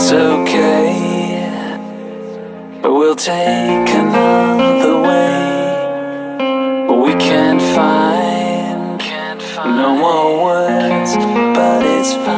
It's okay. We'll take another way. We can't find no more words, but it's fine.